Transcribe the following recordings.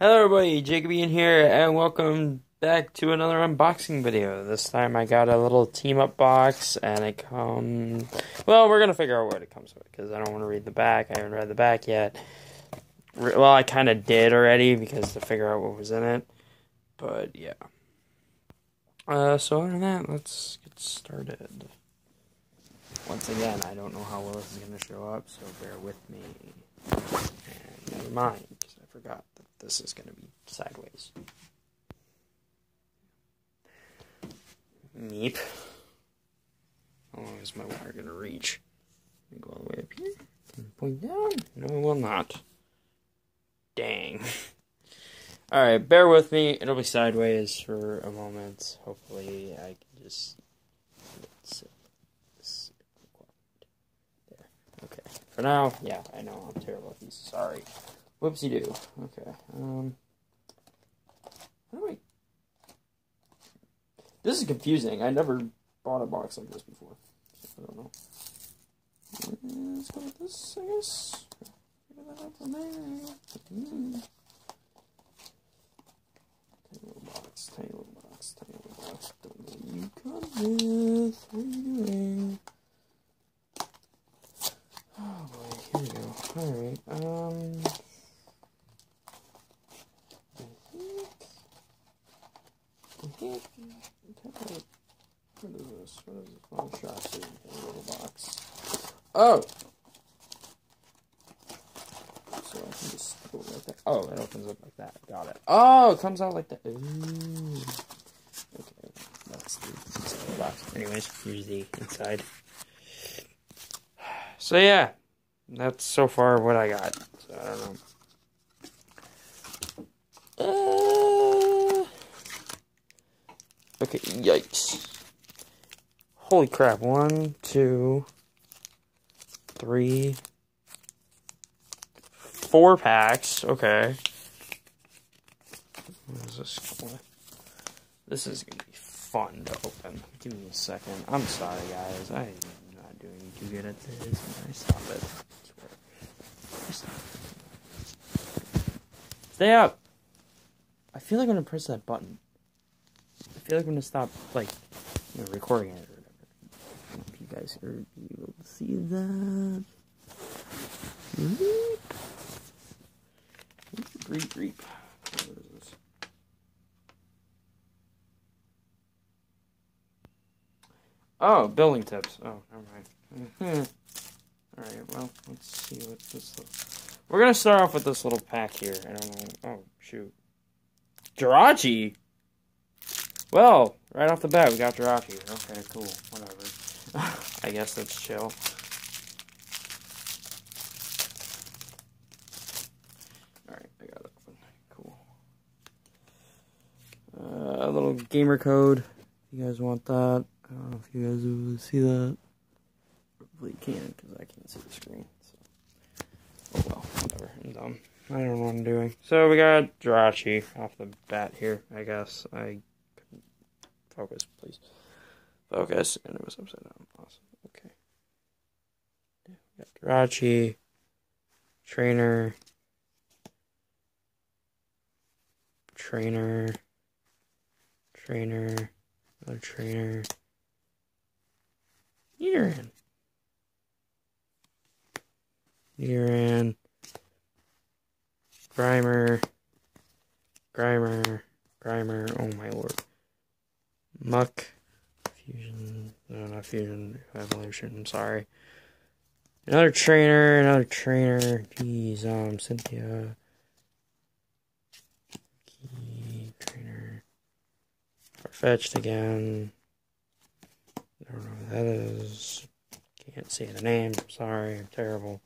Hello everybody, Jacob Ian here, and welcome back to another unboxing video. This time I got a little team up box, and it comes... Well, we're gonna figure out what it comes with, because I don't want to read the back. I haven't read the back yet. Well, I kind of did already, because to figure out what was in it. But, yeah. Uh, so other than that, let's get started. Once again, I don't know how well this is going to show up, so bear with me. And never mind, I forgot that this is going to be sideways. Meep. How long is my wire going to reach? Go all the way up here. Point down? No, it will not. Dang. Alright, bear with me. It'll be sideways for a moment. Hopefully, I can just. Okay. For now, yeah, I know I'm terrible at these. Sorry. Whoopsie doo. Okay. Um. How do I. This is confusing. I never bought a box like this before. So I don't know. Let's go with this, I guess. Figure that out from there. Mm. Tiny little box, tiny little box, tiny little box. Don't know what you come with. What are you doing? Oh boy, here we go. Alright, um. I think. I think. What is this? What is this? Monstrosity. A little box. Oh! So I can just go like that. Oh, it opens up like that. Got it. Oh, it comes out like that. Ooh. Okay, that's the inside box. Anyways, here's the inside. So yeah, that's so far what I got. So I don't know. Uh, okay, yikes. Holy crap. One, two, three, four packs. Okay. What is this? This is to be fun to open. Give me a second. I'm sorry, guys. I'm not doing too good at this. I stop it. Stay up! I feel like I'm to press that button. I feel like I'm to stop, like, you know, recording it or whatever. If you guys able to see that. Reap. Reap, reap. What is this? Oh, building tips. Oh, mind. Mm-hmm. Alright, well, let's see what this looks We're gonna start off with this little pack here. I don't know. Oh, shoot. Jirachi? Well, right off the bat, we got Jirachi. Okay, cool. Whatever. I guess that's chill. Alright, I got it open. Cool. Uh, a little gamer code. If you guys want that. I don't know if you guys will see that. Probably can, because I can't see the screen. So. Oh well, whatever. I'm dumb. I don't know what I'm doing. So we got Jirachi off the bat here, I guess. I couldn't focus, please. Focus, and it was upside down. Awesome. Okay. Yeah, we got Jirachi, trainer, trainer, trainer, another trainer, Nidoran, Nidoran, Grimer, Grimer, Grimer, oh my lord, Muk, Fusion, no, not Fusion, Evolution, I'm sorry. Another trainer, another trainer, jeez, um, Cynthia, Key, trainer, Farfetch'd again, I don't know what that is, can't see the name, sorry, I'm terrible.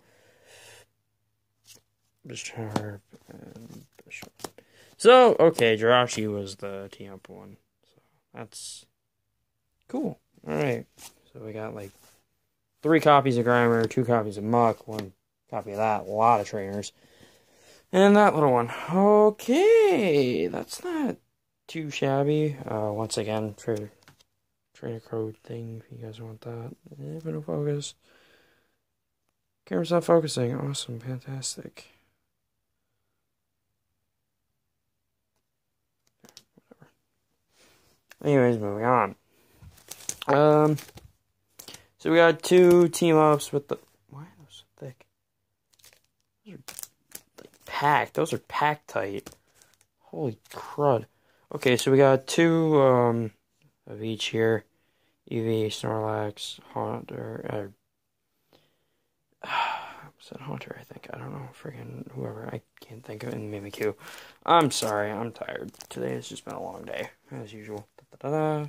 Bisharp and Bisharp. So, okay, Jirachi was the team up one. So, that's Cool. All right. So we got like three copies of Grimer, two copies of Muk, one copy of that, a lot of trainers, and that little one. Okay, that's not too shabby. Uh, once again, trainer, trainer code thing if you guys want that. Eh, Infinite focus. Camera's not focusing. Awesome, fantastic. Whatever. Anyways, moving on. Um, so we got two team ups with the. Why are those so thick? Those are like packed. Those are packed tight. Holy crud. Okay, so we got two um of each here. Eevee, Snorlax, Haunter, uh, was Haunter, I think. I don't know. Freaking whoever. I can't think of it. And Mimikyu. I'm sorry. I'm tired. Today has just been a long day, as usual. Da, da, da,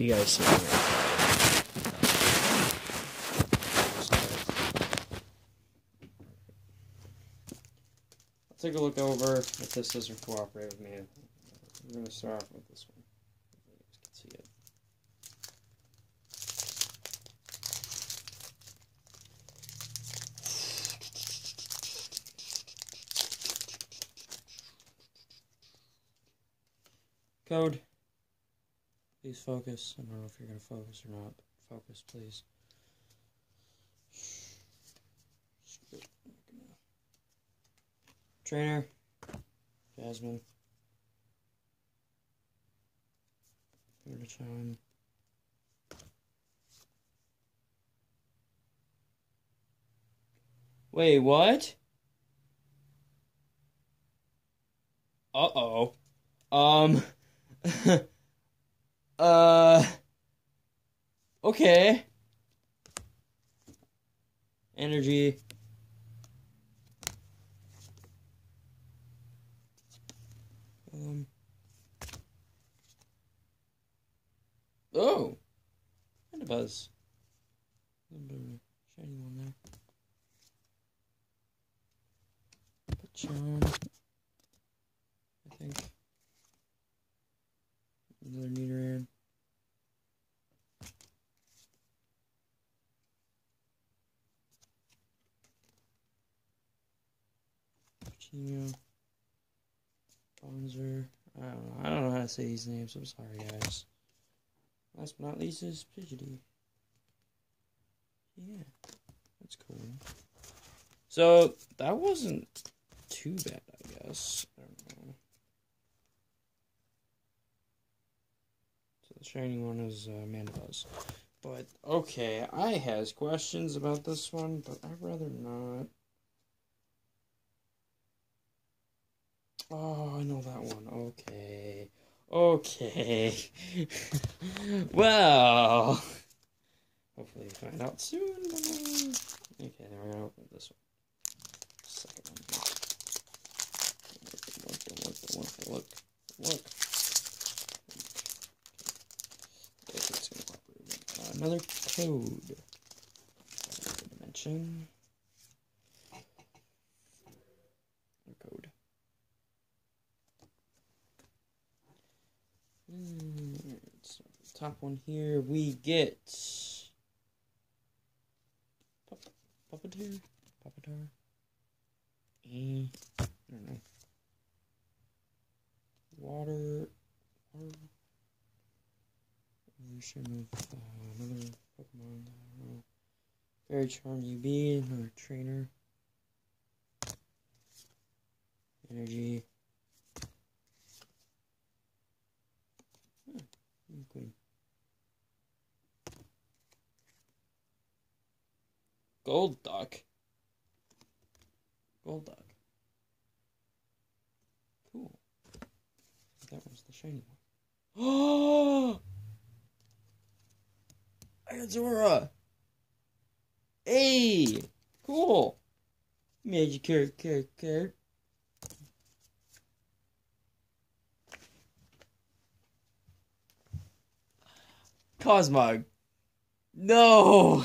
you guys see. Let's take a look over if this doesn't cooperate with me. I'm going to start off with this one. You guys can see it. Code. Please focus. I don't know if you're going to focus or not. Focus, please. Trainer. Jasmine. A. Wait, what? Uh-oh. Um... uh. Okay. Energy. Um. Oh. And a buzz. A little bit of a shiny one there. Put on. I think. Another Nidoran. Chino. Bonzer. I don't know. I don't know how to say these names. I'm sorry, guys. Last but not least is Pidgeotto. Yeah, that's cool. So that wasn't too bad, I guess. I don't know. The shiny one is uh, Mandibuzz. But okay, I has questions about this one, but I'd rather not. Oh, I know that one. Okay. Okay. well. Hopefully you find out soon. Okay, then we're gonna open this one. Second one here. Look, look, look, look, look. Uh, another code. Dimension. Code. Mm, so top one here we get Puppeteer? Puppeteer? Eh, I don't know. Water. Water. Evolution of uh, another Pokemon. Very Charm UB, another trainer. Energy. Queen. Golduck. Gold duck. Cool. That was the shiny one. Oh! I got Zora. Hey! Cool. Magic carrot, carrot, carrot. Cosmog. No!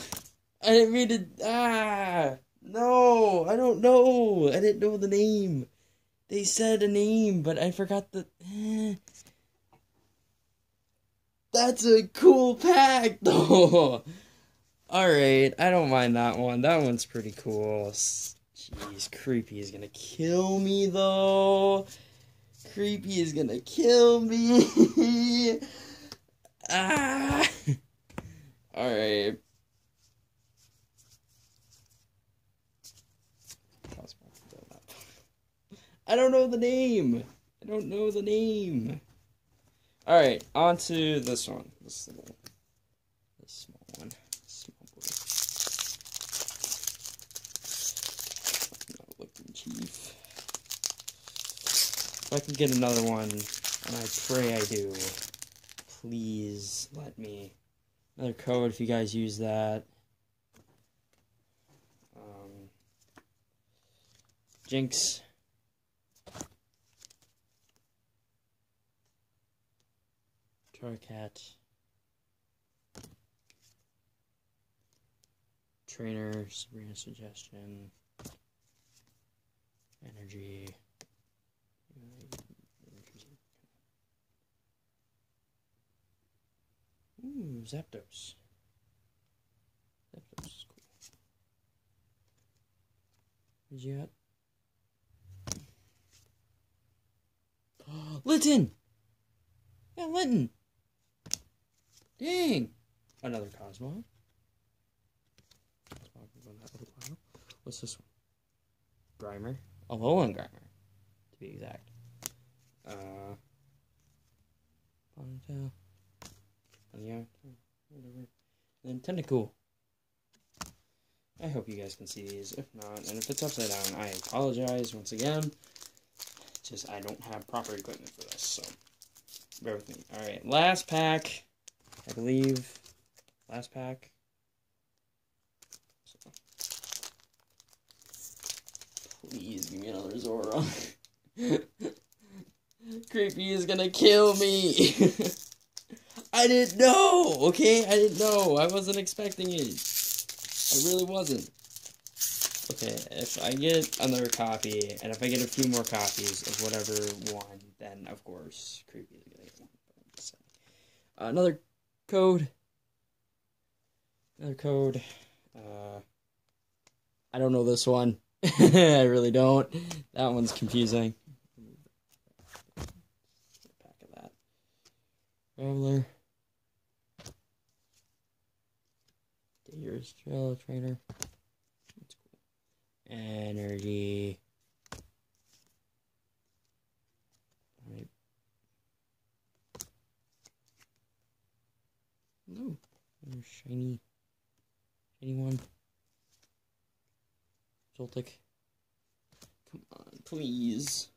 I didn't mean to. Ah! No! I don't know! I didn't know the name. They said a name, but I forgot the. Eh. That's a cool pack, though. Alright, I don't mind that one. That one's pretty cool. Jeez, Creepy is gonna kill me, though. Creepy is gonna kill me. ah! Alright. I don't know the name. I don't know the name. All right, on to this one. This little, this small one. Small boy. Not looking chief. If I can get another one, and I pray I do, please let me. Another code if you guys use that. Um, Jynx. Cat. Trainer, Sabrina Suggestion, Energy. Ooh, Zapdos. Zapdos is cool. Where's you at? Litten! Yeah, Litten! Dang! Another Cosmo. What's this one? Grimer. A Alolan Grimer, to be exact. Uh, Ponytail. Yeah, whatever. And then Tentacool. I hope you guys can see these. If not, and if it's upside down, I apologize once again. Just I don't have proper equipment for this, so bear with me. Alright, last pack. I believe. Last pack. So. Please give me another Zora. Creepy is gonna kill me. I didn't know. Okay, I didn't know. I wasn't expecting it. I really wasn't. Okay, if I get another copy, and if I get a few more copies of whatever one, then of course, Creepy is gonna get one. Another code. Another code. Uh, I don't know this one. I really don't. That one's confusing. Pack of that. Traveler. Dangerous Trail Trainer. That's cool. Energy. Ooh, shiny, shiny one. Joltik. Come on, please.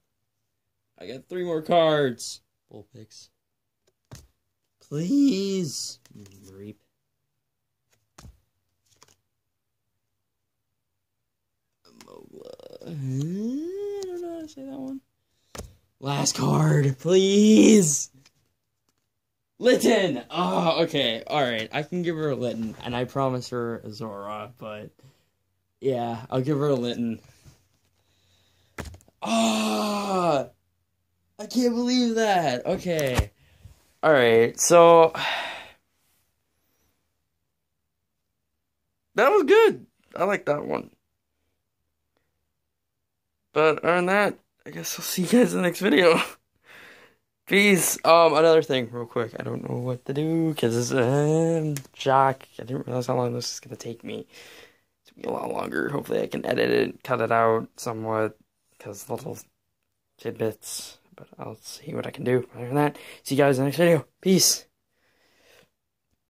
I got three more cards. Bullpix. Please. Mm, reap. Mogla. Hmm, I don't know how to say that one. Last card, please. Litten! Oh, okay. Alright. I can give her a Litten, and I promise her a Zora, but yeah, I'll give her a Litten. Ah! Oh, I can't believe that. Okay. Alright, so that was good. I like that one. But other than that, I guess I'll see you guys in the next video. Peace. Um, another thing, real quick. I don't know what to do because um, Jack. I didn't realize how long this is gonna take me. It's gonna be a lot longer. Hopefully, I can edit it, cut it out somewhat because little tidbits. But I'll see what I can do. Other than that, see you guys in the next video. Peace.